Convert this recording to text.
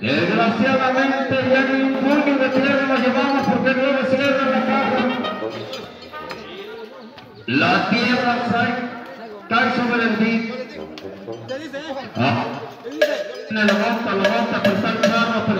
Desgraciadamente ya ni un puño de tierra nos llevamos porque luego cierra la caja. La tierra cae, cae sobre el día. Ah. Le levanta, levanta, apretar carro, apretar la trencilla.